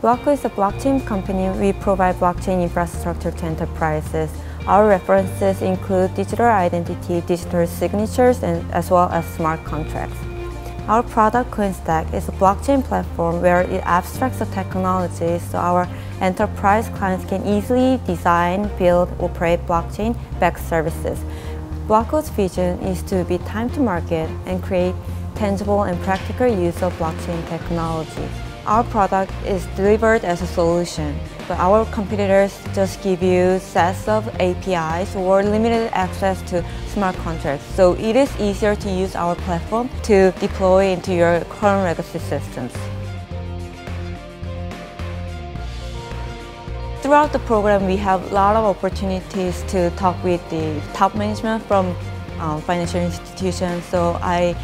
Blocko is a blockchain company. We provide blockchain infrastructure to enterprises. Our references include digital identity, digital signatures, and as well as smart contracts. Our product CoinStack is a blockchain platform where it abstracts the technology so our enterprise clients can easily design, build, operate blockchain-backed services. Blocko's vision is to be time to market and create tangible and practical use of blockchain technology. Our product is delivered as a solution, but our competitors just give you sets of APIs or limited access to smart contracts. So it is easier to use our platform to deploy into your current legacy systems. Throughout the program, we have a lot of opportunities to talk with the top management from um, financial institutions. So I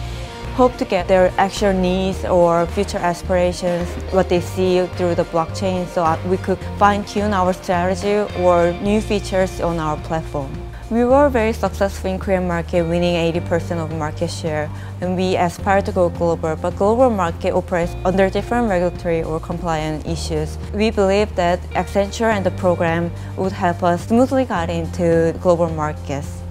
hope to get their actual needs or future aspirations, what they see through the blockchain so we could fine-tune our strategy or new features on our platform. We were very successful in Korean market, winning 80% of market share, and we aspire to go global, but global market operates under different regulatory or compliance issues. We believe that Accenture and the program would help us smoothly get into global markets.